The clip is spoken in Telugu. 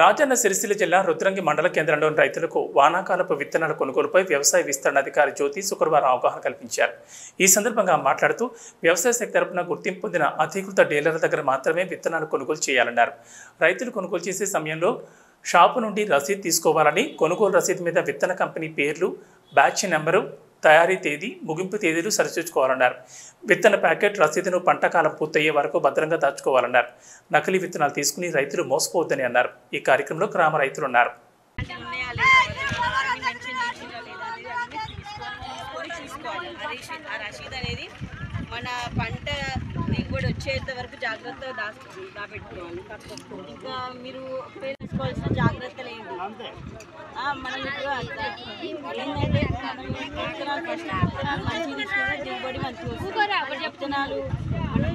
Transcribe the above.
రాజన్న సిరిసిల్ల జిల్లా రుద్రంగి మండల కేంద్రంలోని రైతులకు వానాకాలపు విత్తనాల కొనుగోలుపై వ్యవసాయ విస్తరణ అధికారి జ్యోతి శుక్రవారం అవగాహన కల్పించారు. ఈ సందర్భంగా మాట్లాడుతూ వ్యవసాయ శాఖ తరపున గుర్తింపు పొందిన అధీకృత డీలర్ల దగ్గర మాత్రమే విత్తనాలు కొనుగోలు చేయాలన్నారు. రైతులు కొనుగోలు చేసే సమయంలో షాపు నుండి రసీదు తీసుకోవాలని కొనుగోలు రసీదు మీద విత్తన కంపెనీ పేర్లు బ్యాచ్ నెంబరు తయారీ తేదీ ముగింపు తేదీలు సరిచూసుకోవాలన్నారు విత్తన ప్యాకెట్ రసీదును పంట కాలం పూర్తయ్యే వరకు భద్రంగా దాచుకోవాలన్నారు. నకిలీ విత్తనాలు తీసుకుని రైతులు మోసపోవద్దని అన్నారు. ఈ కార్యక్రమంలో గ్రామ రైతులు ఉన్నారు అనేది మన పంట దిగుబడి వచ్చేంత వరకు జాగ్రత్త దాచి దాపెట్టుకోవాలి ఇంకా మీరు తీసుకోవాల్సిన జాగ్రత్తలు మనం ఇప్పుడు అంత- ఏంటంటే విత్తనాలు ఫస్ట్ విత్తనాలు మంచిగా దిగుబడి మంచిగా వస్తుంది. విత్తనాలు మనం